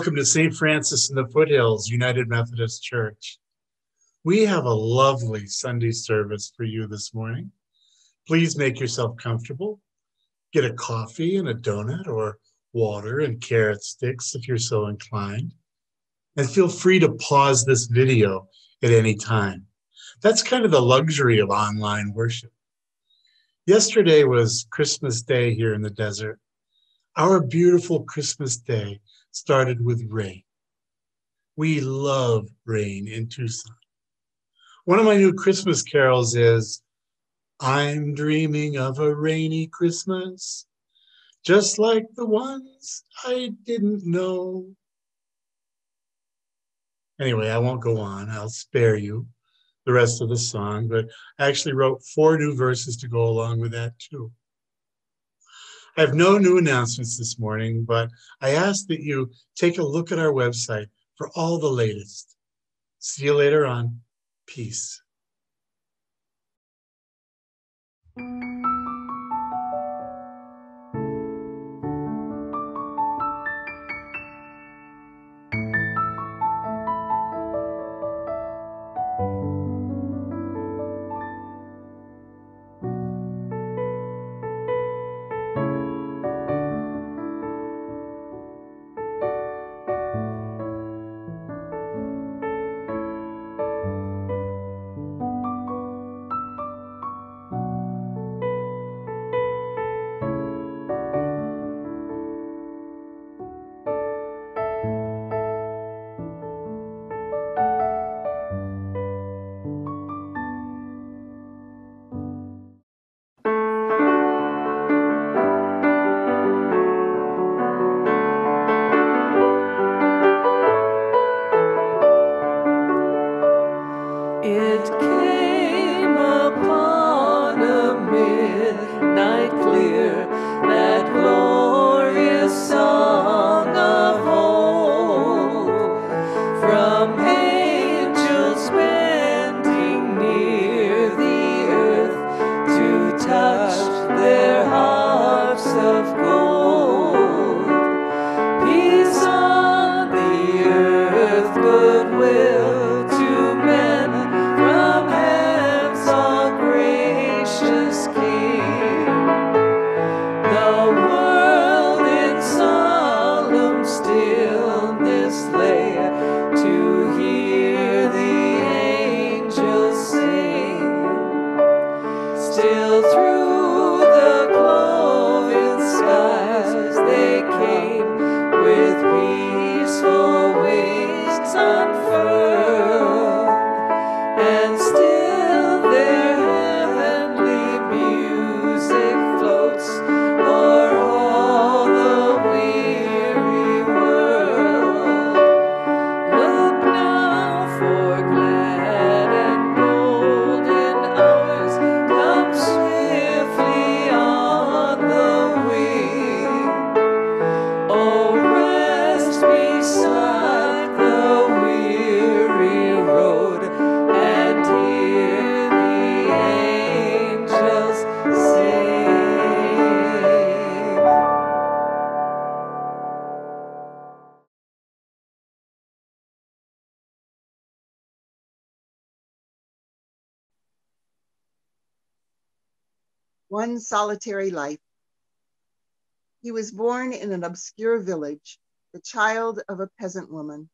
Welcome to St. Francis in the Foothills United Methodist Church. We have a lovely Sunday service for you this morning. Please make yourself comfortable. Get a coffee and a donut or water and carrot sticks if you're so inclined. And feel free to pause this video at any time. That's kind of the luxury of online worship. Yesterday was Christmas Day here in the desert. Our beautiful Christmas day started with rain. We love rain in Tucson. One of my new Christmas carols is I'm dreaming of a rainy Christmas, just like the ones I didn't know. Anyway, I won't go on. I'll spare you the rest of the song, but I actually wrote four new verses to go along with that too. I have no new announcements this morning, but I ask that you take a look at our website for all the latest. See you later on. Peace. Solitary life. He was born in an obscure village, the child of a peasant woman.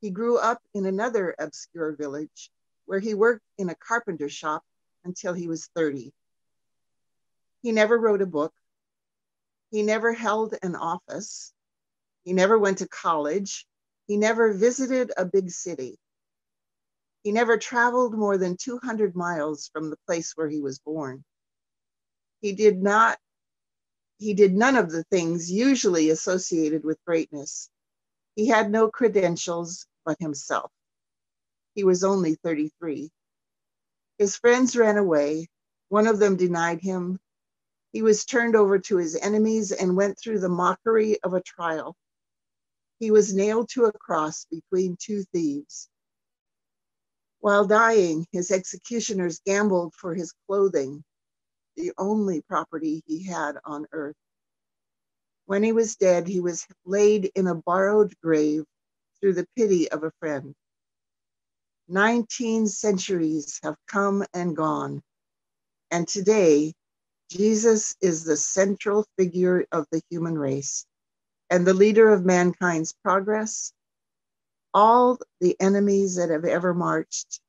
He grew up in another obscure village where he worked in a carpenter shop until he was 30. He never wrote a book. He never held an office. He never went to college. He never visited a big city. He never traveled more than 200 miles from the place where he was born. He did not, he did none of the things usually associated with greatness. He had no credentials but himself. He was only 33. His friends ran away. One of them denied him. He was turned over to his enemies and went through the mockery of a trial. He was nailed to a cross between two thieves. While dying, his executioners gambled for his clothing the only property he had on earth. When he was dead, he was laid in a borrowed grave through the pity of a friend. Nineteen centuries have come and gone, and today, Jesus is the central figure of the human race and the leader of mankind's progress. All the enemies that have ever marched,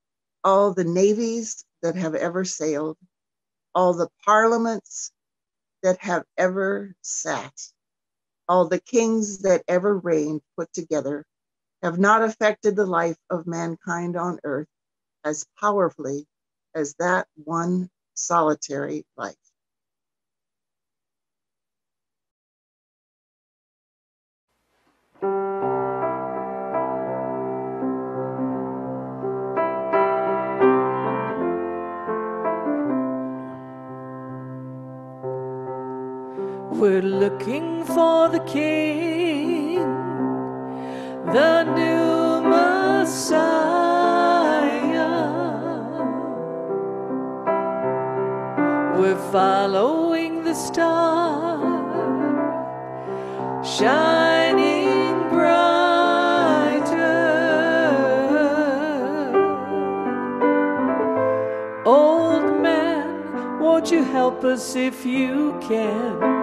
all the navies that have ever sailed, all the parliaments that have ever sat, all the kings that ever reigned put together have not affected the life of mankind on earth as powerfully as that one solitary life. We're looking for the King, the new Messiah. We're following the star, shining brighter. Old man, won't you help us if you can?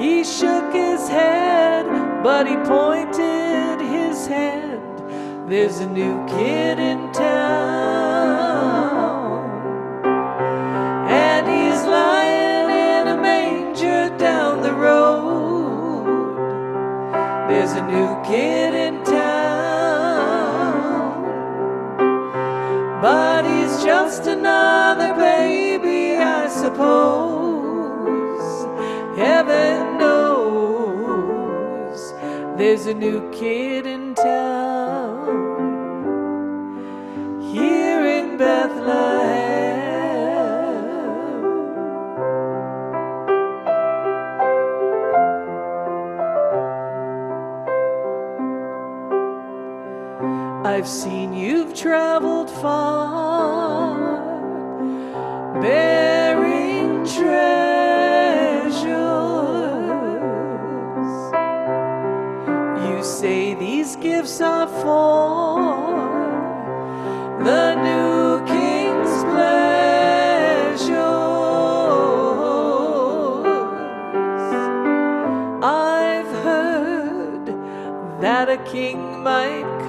He shook his head, but he pointed his hand. There's a new kid in town, there's a new kid in town here in Bethlehem. I've seen king might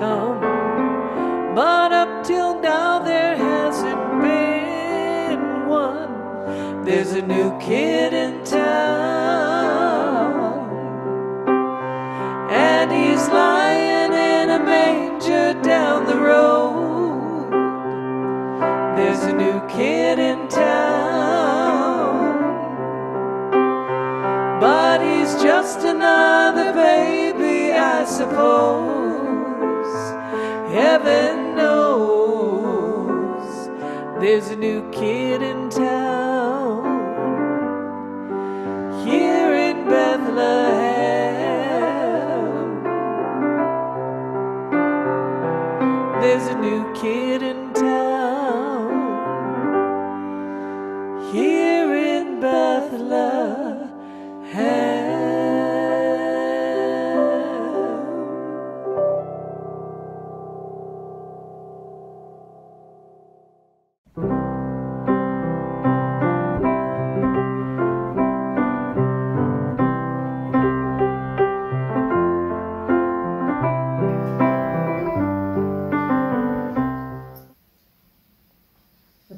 suppose. Heaven knows there's a new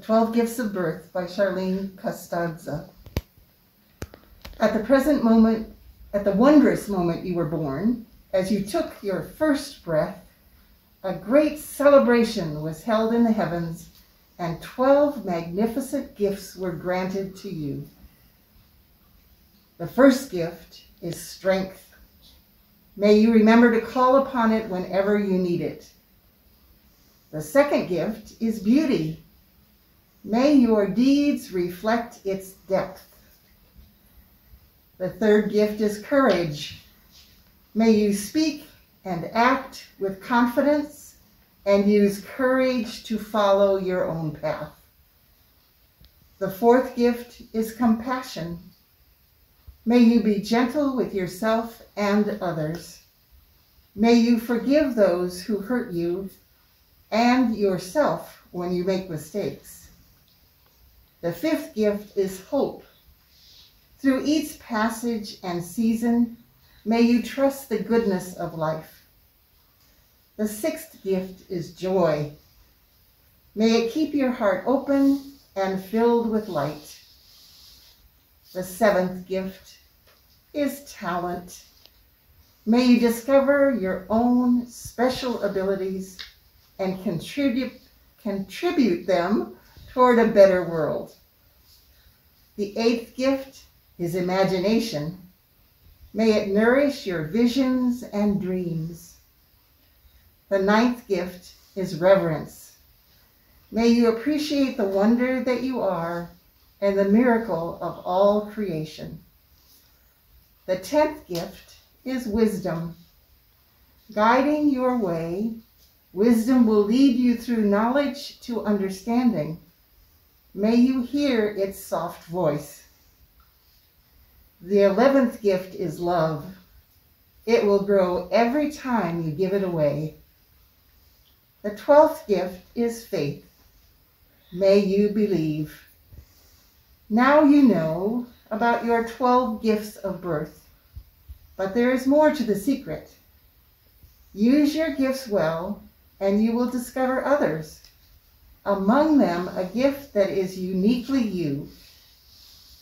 12 Gifts of Birth by Charlene Costanzo. At the present moment, at the wondrous moment you were born, as you took your first breath, a great celebration was held in the heavens, and 12 magnificent gifts were granted to you. The first gift is strength. May you remember to call upon it whenever you need it. The second gift is beauty. May your deeds reflect its depth. The third gift is courage. May you speak and act with confidence and use courage to follow your own path. The fourth gift is compassion. May you be gentle with yourself and others. May you forgive those who hurt you and yourself when you make mistakes. The fifth gift is hope. Through each passage and season, may you trust the goodness of life. The sixth gift is joy. May it keep your heart open and filled with light. The seventh gift is talent. May you discover your own special abilities and contribute, contribute them toward a better world. The eighth gift is imagination. May it nourish your visions and dreams. The ninth gift is reverence. May you appreciate the wonder that you are and the miracle of all creation. The tenth gift is wisdom. Guiding your way, wisdom will lead you through knowledge to understanding. May you hear its soft voice. The eleventh gift is love. It will grow every time you give it away. The twelfth gift is faith. May you believe. Now you know about your 12 gifts of birth, but there is more to the secret. Use your gifts well, and you will discover others. Among them, a gift that is uniquely you.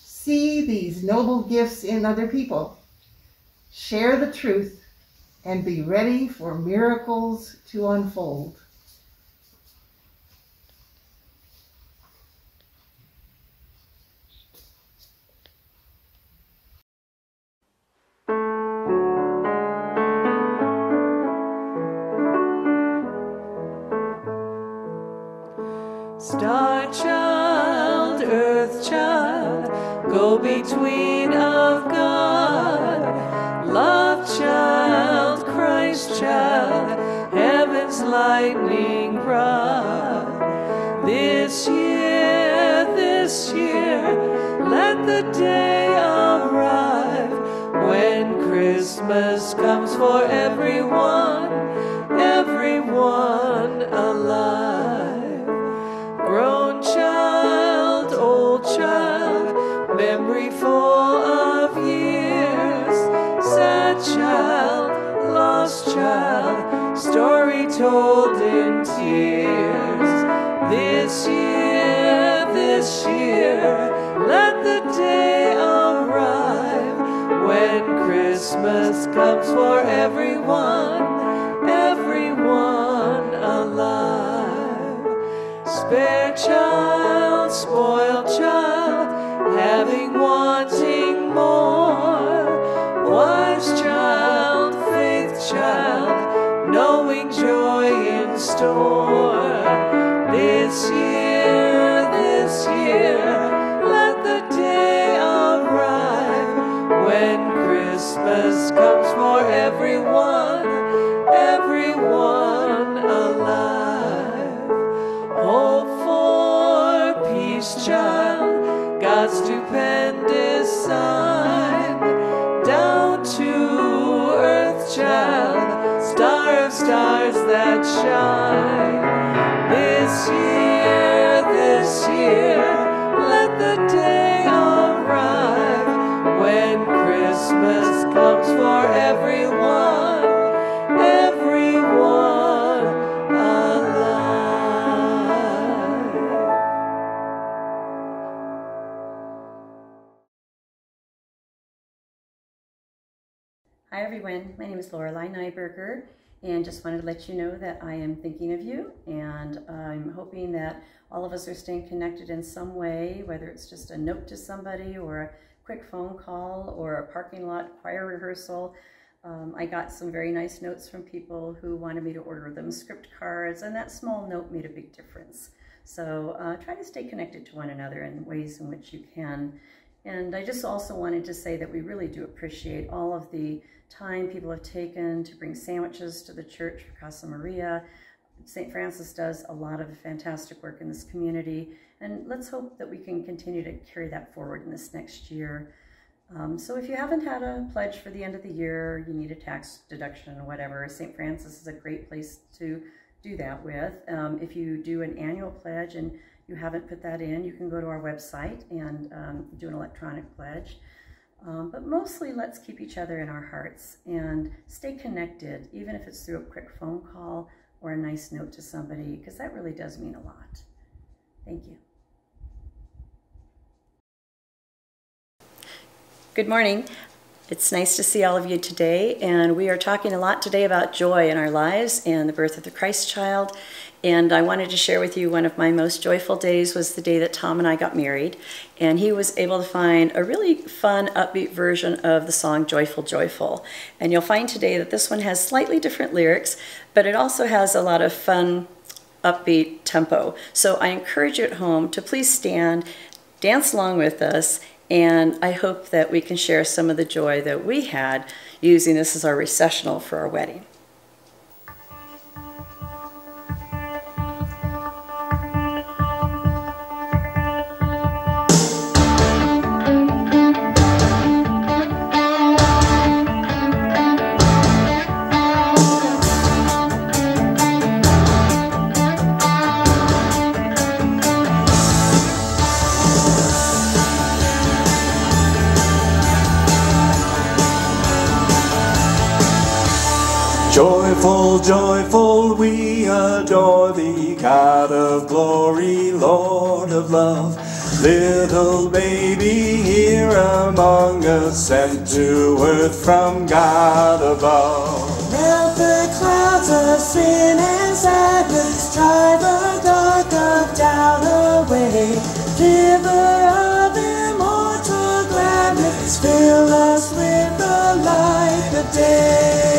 See these noble gifts in other people. Share the truth and be ready for miracles to unfold. Star child, earth child, go between of God. Love child, Christ child, heaven's lightning rod. This year, this year, let the day arrive when Christmas comes for everyone, everyone lost child, story told in tears. This year, this year, let the day arrive when Christmas comes for everyone, everyone alive. Spare child, spoiled child, having shine. This year, this year, let the day arrive when Christmas comes for everyone, everyone alive. Hi everyone, my name is Lorelei Nyberger and just wanted to let you know that I am thinking of you and I'm hoping that all of us are staying connected in some way, whether it's just a note to somebody or a quick phone call or a parking lot choir rehearsal. Um, I got some very nice notes from people who wanted me to order them scrip cards and that small note made a big difference. So uh, try to stay connected to one another in ways in which you can. And I just also wanted to say that we really do appreciate all of the time people have taken to bring sandwiches to the church for Casa Maria. St. Francis does a lot of fantastic work in this community, and let's hope that we can continue to carry that forward in this next year. Um, so if you haven't had a pledge for the end of the year, you need a tax deduction or whatever, St. Francis is a great place to do that with. Um, if you do an annual pledge and you haven't put that in, you can go to our website and um, do an electronic pledge. Um, but mostly, let's keep each other in our hearts and stay connected, even if it's through a quick phone call or a nice note to somebody, because that really does mean a lot. Thank you. Good morning. It's nice to see all of you today, and we are talking a lot today about joy in our lives and the birth of the Christ child. And I wanted to share with you one of my most joyful days was the day that Tom and I got married, and he was able to find a really fun, upbeat version of the song Joyful, Joyful. And you'll find today that this one has slightly different lyrics, but it also has a lot of fun, upbeat tempo. So I encourage you at home to please stand, dance along with us, and I hope that we can share some of the joy that we had using this as our recessional for our wedding. Joyful, joyful, we adore thee, God of glory, Lord of love. Little baby here among us, sent to earth from God above. Melt the clouds of sin and sadness, drive the dark of doubt away. Giver of immortal gladness, fill us with the light of day.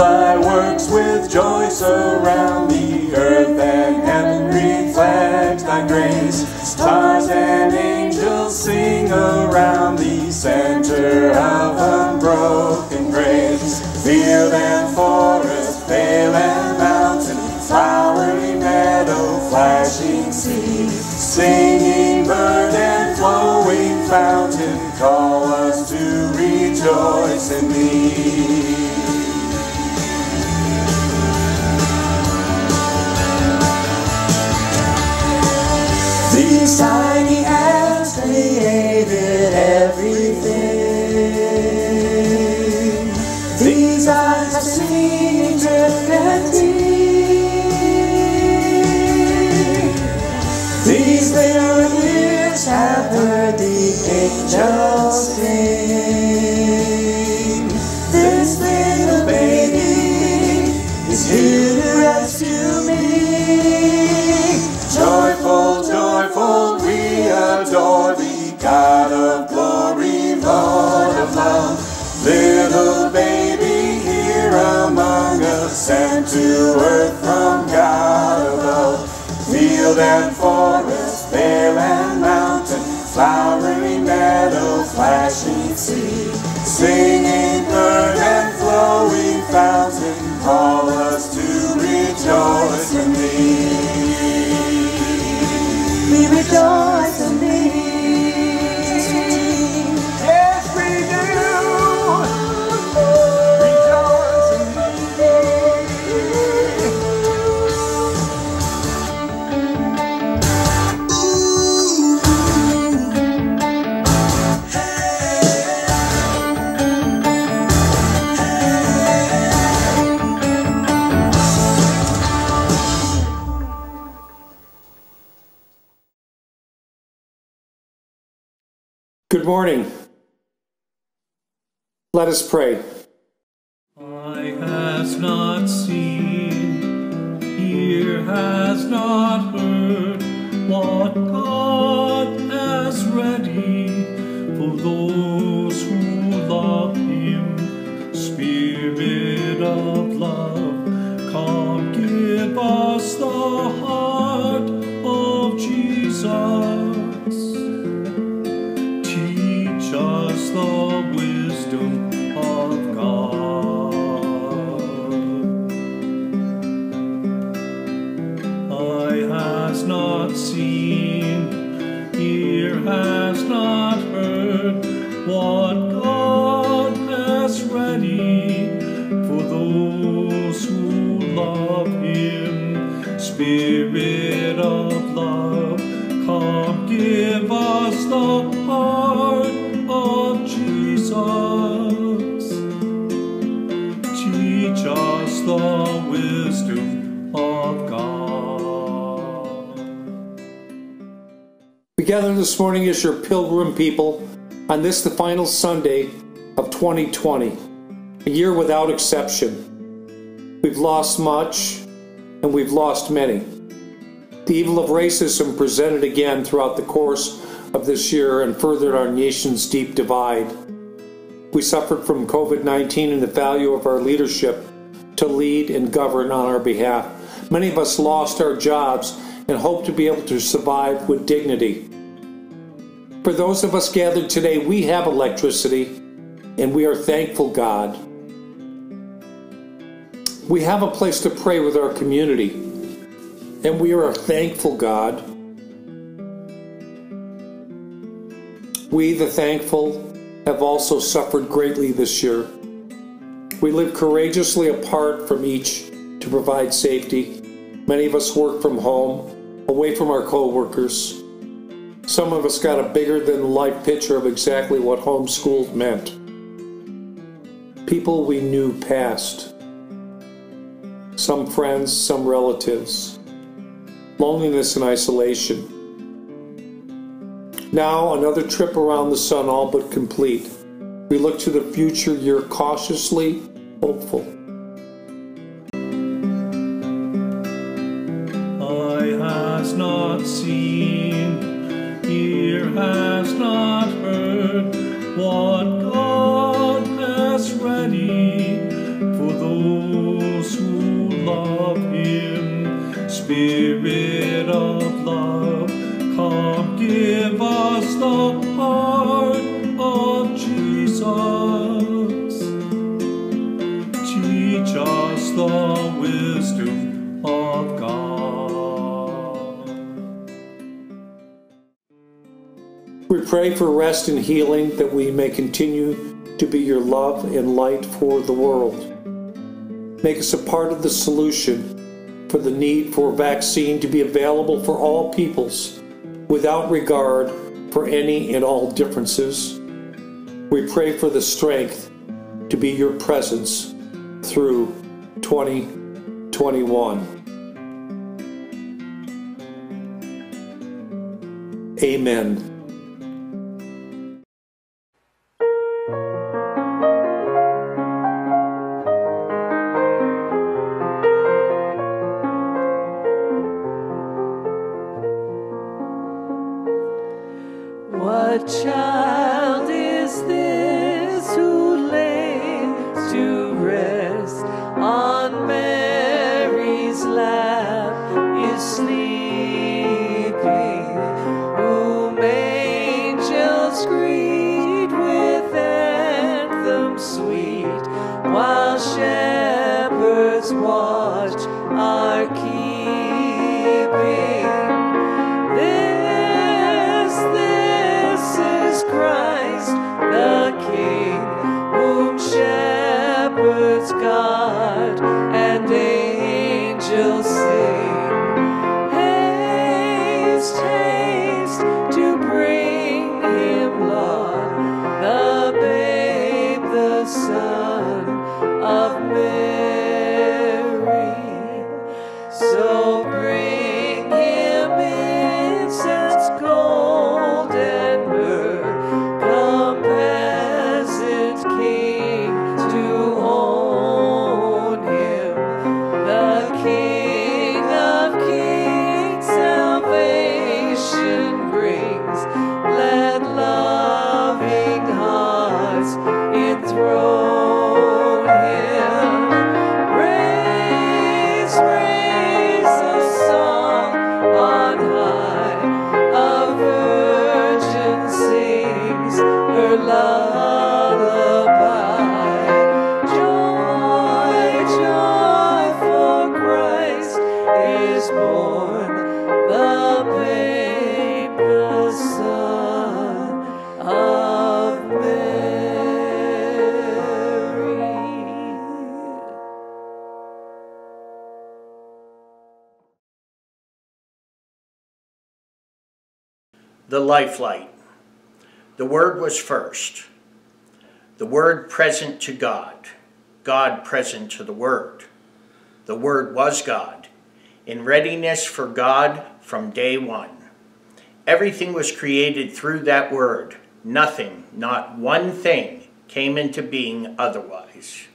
Thy works with joy surround the earth and heaven reflects thy grace. Stars and angels sing around the center of unbroken grace. Field and forest, vale and mountain, flowery meadow, flashing sea, singing bird and flowing fountain, call us to rejoice in thee. Tiny hands created everything. These eyes have seen eternity. These little ears have heard the angels sing. Morning. Let us pray. Eye has not seen, ear has not heard what God morning as your pilgrim people on this, the final Sunday of 2020, a year without exception. We've lost much and we've lost many. The evil of racism presented again throughout the course of this year and furthered our nation's deep divide. We suffered from COVID 19 and the value of our leadership to lead and govern on our behalf. Many of us lost our jobs and hope to be able to survive with dignity. For those of us gathered today, we have electricity and we are thankful, God. We have a place to pray with our community and we are thankful, God. We, the thankful, have also suffered greatly this year. We live courageously apart from each to provide safety. Many of us work from home, away from our co-workers. Some of us got a bigger than life picture of exactly what homeschooled meant. People we knew passed. Some friends, some relatives. Loneliness and isolation. Now, another trip around the sun, all but complete. We look to the future year cautiously hopeful. Eye has not seen, ear has not heard what God has ready for those who love Him. Spirit of love, come give us the heart of Jesus. Teach us the wisdom of God. We pray for rest and healing that we may continue to be your love and light for the world. Make us a part of the solution for the need for a vaccine to be available for all peoples without regard for any and all differences. We pray for the strength to be your presence through 2021. Amen. Guard and angels Word was first. The Word present to God. God present to the Word. The Word was God, in readiness for God from day one. Everything was created through that word. Nothing, not one thing, came into being otherwise.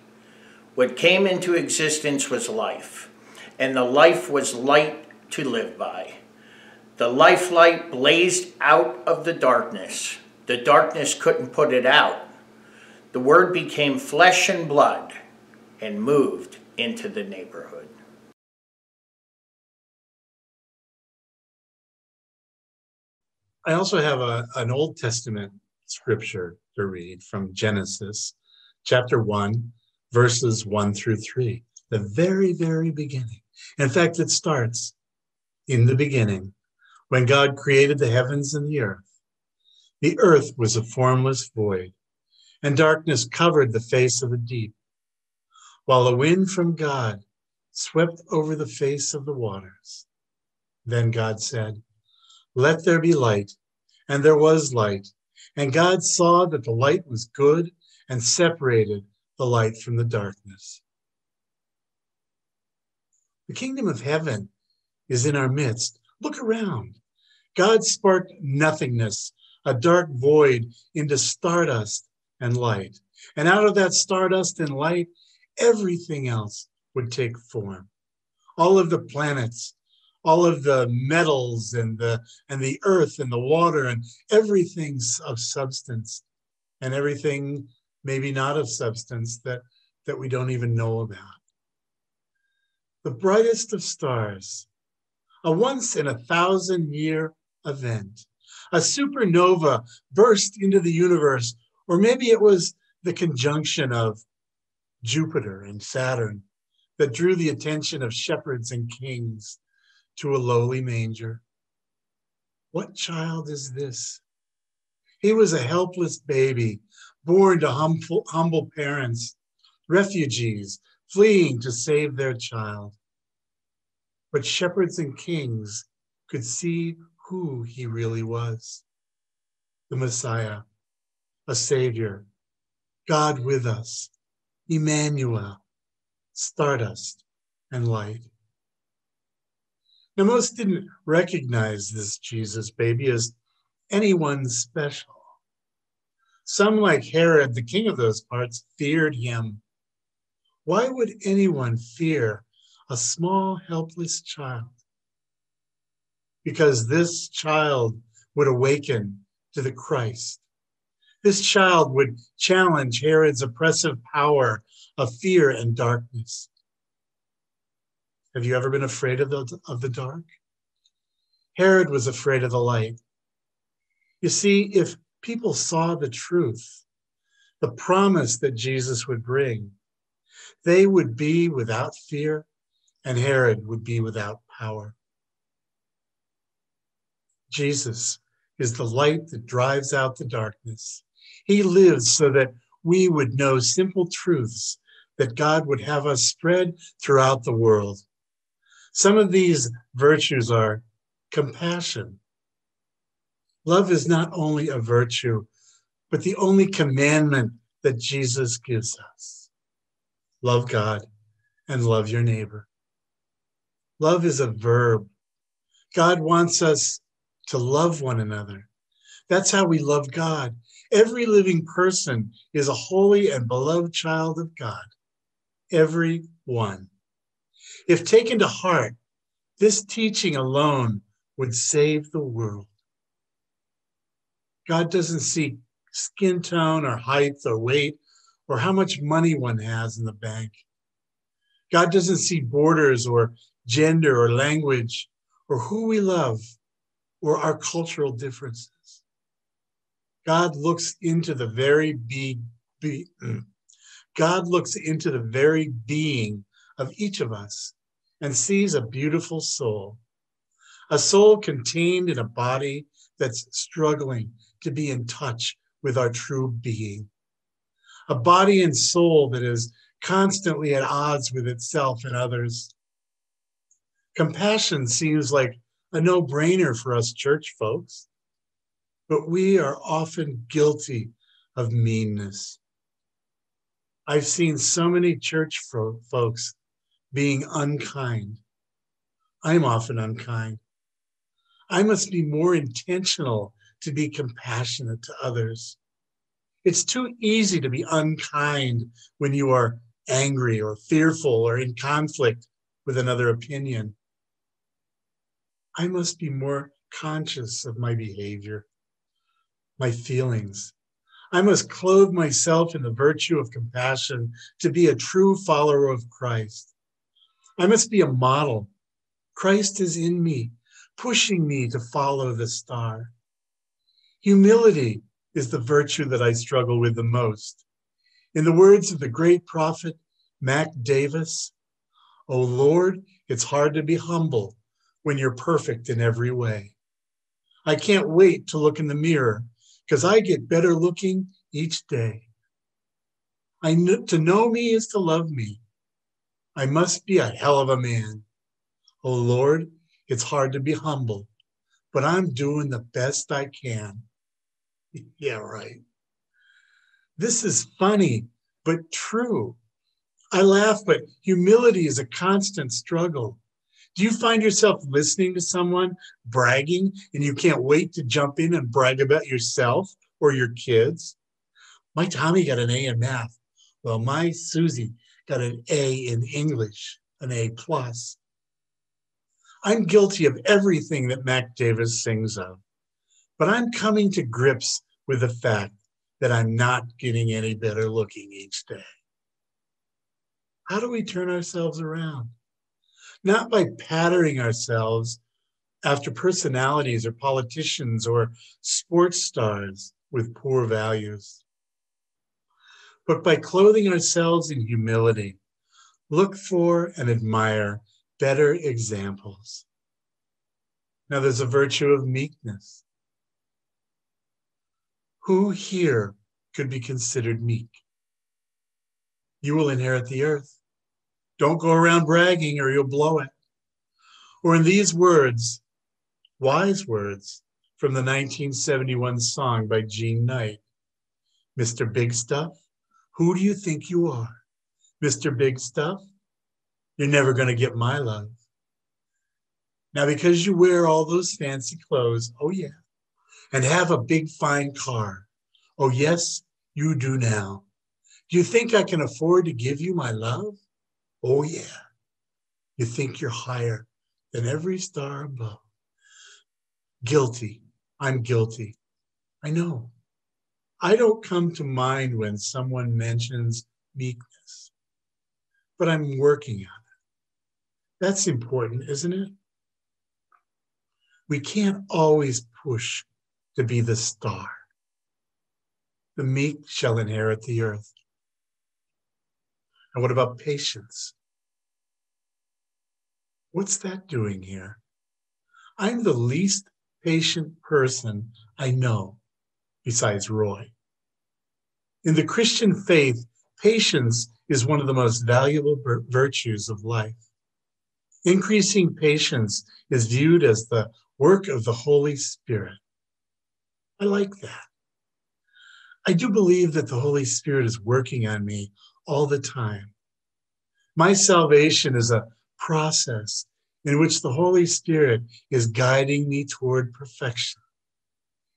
What came into existence was life, and the life was light to live by. The life light blazed out of the darkness. The darkness couldn't put it out. The word became flesh and blood and moved into the neighborhood. I also have a, an Old Testament scripture to read from Genesis chapter 1, verses 1 through 3, the very, very beginning. In fact, it starts in the beginning when God created the heavens and the earth. The earth was a formless void, and darkness covered the face of the deep, while a wind from God swept over the face of the waters. Then God said, Let there be light, and there was light. And God saw that the light was good and separated the light from the darkness. The kingdom of heaven is in our midst. Look around. God sparked nothingness, a dark void, into stardust and light. And out of that stardust and light, everything else would take form. All of the planets, all of the metals and the and the earth and the water and everything's of substance and everything maybe not of substance that that we don't even know about the brightest of stars a once in a thousand year event a supernova burst into the universe or maybe it was the conjunction of jupiter and saturn that drew the attention of shepherds and kings to a lowly manger. What child is this? He was a helpless baby, born to humble, humble parents, refugees fleeing to save their child. But shepherds and kings could see who he really was the Messiah, a Savior, God with us, Emmanuel, stardust and light. Now, most didn't recognize this Jesus baby as anyone special. Some, like Herod, the king of those parts, feared him. Why would anyone fear a small, helpless child? Because this child would awaken to the Christ. This child would challenge Herod's oppressive power of fear and darkness. Have you ever been afraid of the, of the dark? Herod was afraid of the light. You see, if people saw the truth, the promise that Jesus would bring, they would be without fear, and Herod would be without power. Jesus is the light that drives out the darkness. He lives so that we would know simple truths that God would have us spread throughout the world. Some of these virtues are compassion. Love is not only a virtue, but the only commandment that Jesus gives us. Love God and love your neighbor. Love is a verb. God wants us to love one another. That's how we love God. Every living person is a holy and beloved child of God. Every one. If taken to heart, this teaching alone would save the world. God doesn't see skin tone or height or weight or how much money one has in the bank. God doesn't see borders or gender or language or who we love or our cultural differences. God looks into the very be, be mm. God looks into the very being of each of us and sees a beautiful soul, a soul contained in a body that's struggling to be in touch with our true being, a body and soul that is constantly at odds with itself and others. Compassion seems like a no brainer for us church folks, but we are often guilty of meanness. I've seen so many church fo- folks being unkind. I'm often unkind. I must be more intentional to be compassionate to others. It's too easy to be unkind when you are angry or fearful or in conflict with another opinion. I must be more conscious of my behavior, my feelings. I must clothe myself in the virtue of compassion to be a true follower of Christ. I must be a model. Christ is in me, pushing me to follow the star. Humility is the virtue that I struggle with the most. In the words of the great prophet Mac Davis, Oh Lord, it's hard to be humble when you're perfect in every way. I can't wait to look in the mirror because I get better looking each day. I kn- to know me is to love me. I must be a hell of a man. Oh Lord, it's hard to be humble, but I'm doing the best I can. yeah, right. This is funny, but true. I laugh, but humility is a constant struggle. Do you find yourself listening to someone bragging and you can't wait to jump in and brag about yourself or your kids? My Tommy got an A in math. Well, my Susie got an A in English, an A plus. I'm guilty of everything that Mac Davis sings of, but I'm coming to grips with the fact that I'm not getting any better looking each day. How do we turn ourselves around? Not by patterning ourselves after personalities or politicians or sports stars with poor values, but by clothing ourselves in humility. Look for and admire better examples. Now, there's a virtue of meekness. Who here could be considered meek? You will inherit the earth. Don't go around bragging or you'll blow it. Or in these words, wise words from the 1971 song by Jean Knight Mr. Big Stuff, who do you think you are? Mr. Big Stuff, you're never going to get my love. Now, because you wear all those fancy clothes, oh yeah, and have a big fine car, oh yes, you do now. Do you think I can afford to give you my love? Oh, yeah. You think you're higher than every star above. Guilty. I'm guilty. I know. I don't come to mind when someone mentions meekness, but I'm working on it. That's important, isn't it? We can't always push to be the star. The meek shall inherit the earth. And what about patience? What's that doing here? I'm the least patient person I know besides Roy. In the Christian faith, patience is one of the most valuable virtues of life. Increasing patience is viewed as the work of the Holy Spirit. I like that. I do believe that the Holy Spirit is working on me all the time. My salvation is a process in which the Holy Spirit is guiding me toward perfection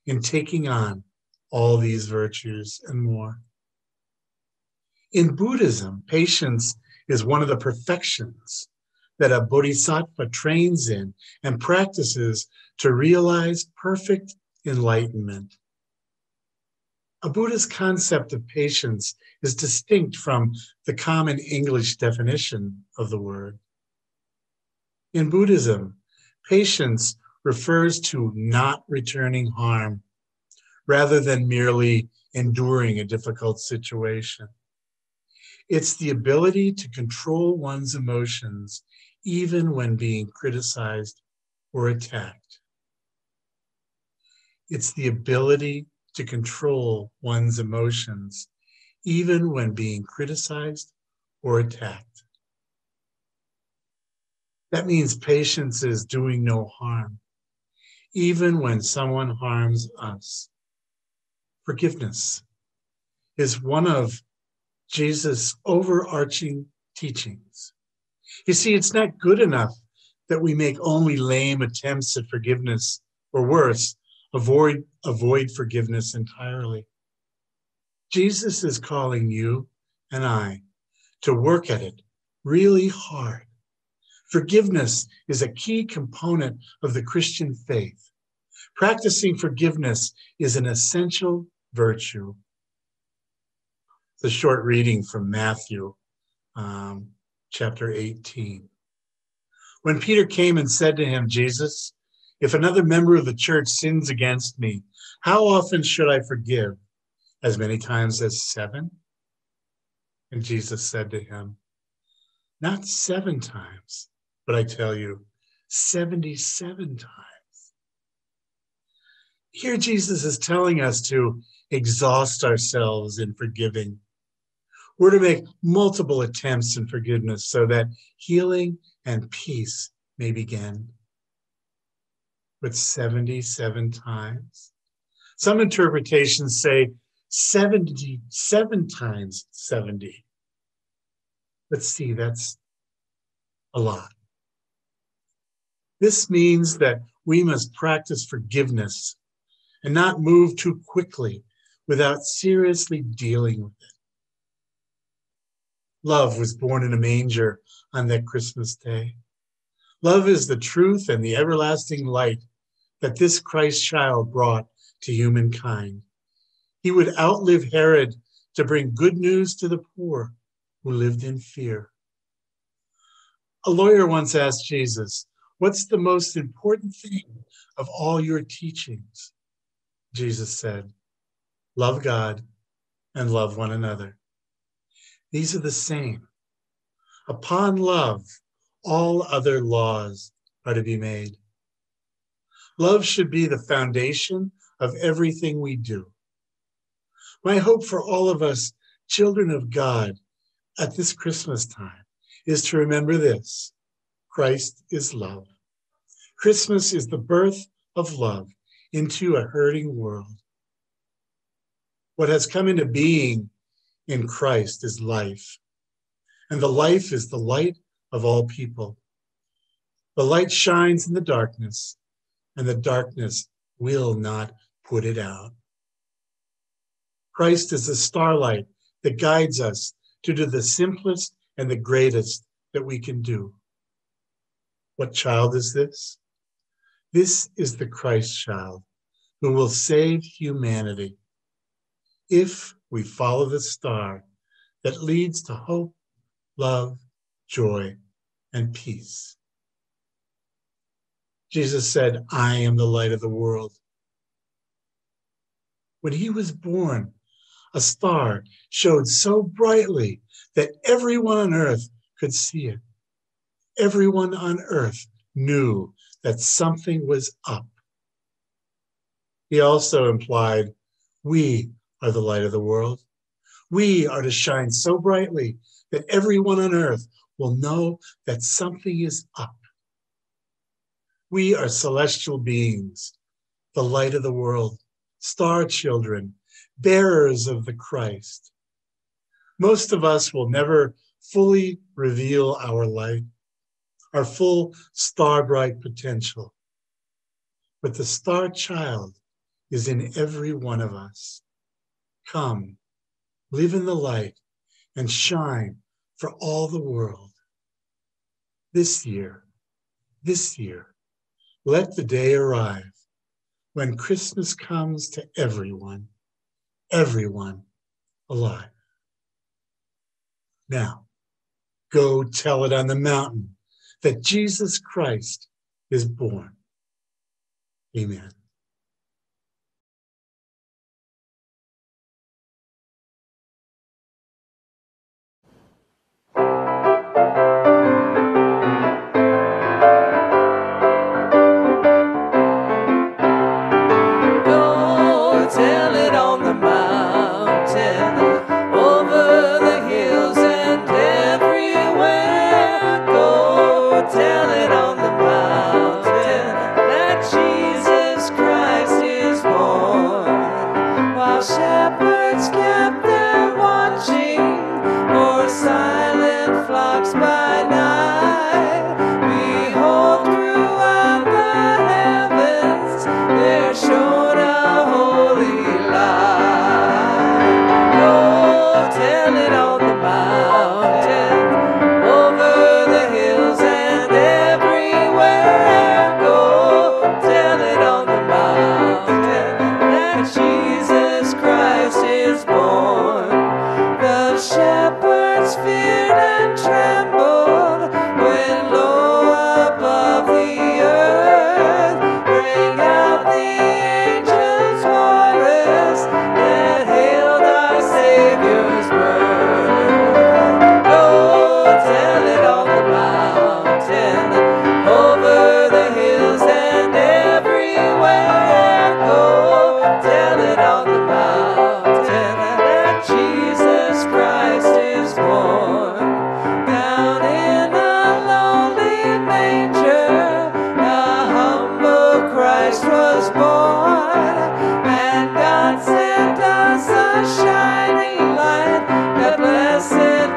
in taking on all these virtues and more. In Buddhism, patience is one of the perfections that a bodhisattva trains in and practices to realize perfect enlightenment. A Buddhist concept of patience is distinct from the common English definition of the word. In Buddhism, patience refers to not returning harm rather than merely enduring a difficult situation. It's the ability to control one's emotions even when being criticized or attacked. It's the ability to control one's emotions, even when being criticized or attacked. That means patience is doing no harm, even when someone harms us. Forgiveness is one of Jesus' overarching teachings. You see, it's not good enough that we make only lame attempts at forgiveness, or worse, avoid, avoid forgiveness entirely. Jesus is calling you and I to work at it really hard. Forgiveness is a key component of the Christian faith. Practicing forgiveness is an essential virtue. The short reading from Matthew um, chapter 18. When Peter came and said to him, Jesus, if another member of the church sins against me, how often should I forgive? As many times as seven? And Jesus said to him, Not seven times, but I tell you, 77 times. Here, Jesus is telling us to exhaust ourselves in forgiving. We're to make multiple attempts in forgiveness so that healing and peace may begin. But 77 times? Some interpretations say 77 times 70. Let's see, that's a lot. This means that we must practice forgiveness and not move too quickly without seriously dealing with it. Love was born in a manger on that Christmas day. Love is the truth and the everlasting light that this Christ child brought to humankind. He would outlive Herod to bring good news to the poor who lived in fear. A lawyer once asked Jesus, What's the most important thing of all your teachings? Jesus said, Love God and love one another. These are the same. Upon love, all other laws are to be made. Love should be the foundation of everything we do. My hope for all of us, children of God, at this Christmas time is to remember this Christ is love. Christmas is the birth of love into a hurting world. What has come into being in Christ is life, and the life is the light of all people. The light shines in the darkness, and the darkness will not put it out. Christ is the starlight that guides us to do the simplest and the greatest that we can do. What child is this? This is the Christ child who will save humanity if we follow the star that leads to hope, love, joy, and peace. Jesus said, I am the light of the world. When he was born, a star showed so brightly that everyone on earth could see it. Everyone on earth knew that something was up. He also implied, We are the light of the world. We are to shine so brightly that everyone on earth will know that something is up. We are celestial beings, the light of the world, star children, bearers of the Christ. Most of us will never fully reveal our light, our full star bright potential. But the star child is in every one of us. Come, live in the light and shine for all the world. This year, this year, let the day arrive when Christmas comes to everyone, everyone alive. Now, go tell it on the mountain that Jesus Christ is born. Amen.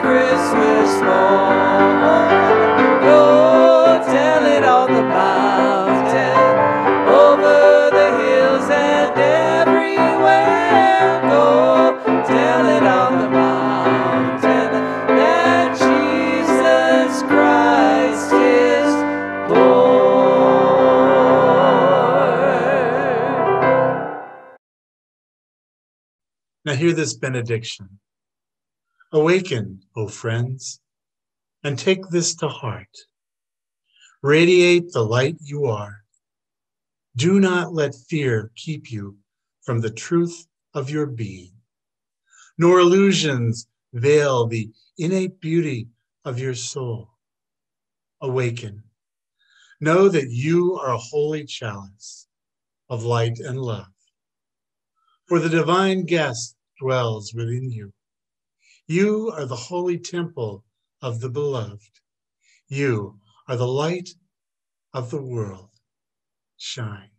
Christmas morn. Go tell it on the mountain, over the hills and everywhere. Go tell it on the mountain that Jesus Christ is born. Now hear this benediction. Awaken, O friends, and take this to heart. Radiate the light you are. Do not let fear keep you from the truth of your being, nor illusions veil the innate beauty of your soul. Awaken. Know that you are a holy chalice of light and love. For the divine guest dwells within you. You are the holy temple of the beloved. You are the light of the world. Shine.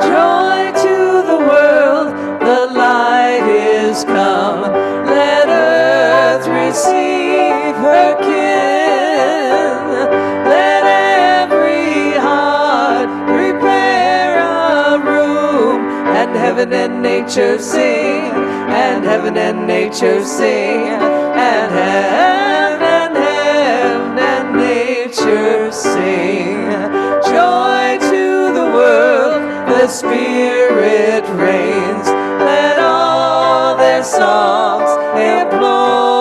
Joy to the world, the light is come. Let earth receive heaven and nature sing, and heaven and nature sing, and heaven and heaven and nature sing. Joy to the world, the Spirit reigns. Let all their songs employ,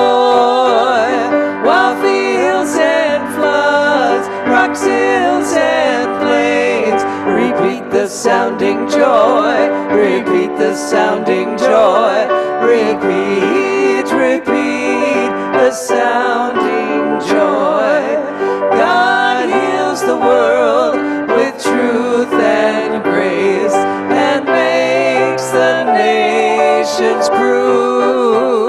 sounding joy, repeat the sounding joy, repeat, repeat the sounding joy. God heals the world with truth and grace and makes the nations prove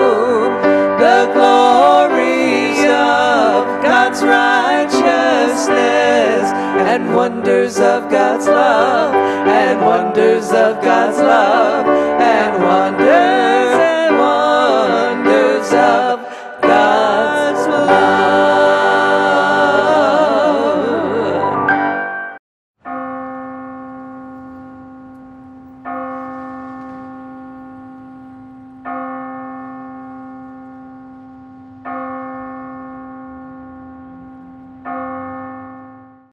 the glory of God's righteousness and wonders of God's love and wonders of God's love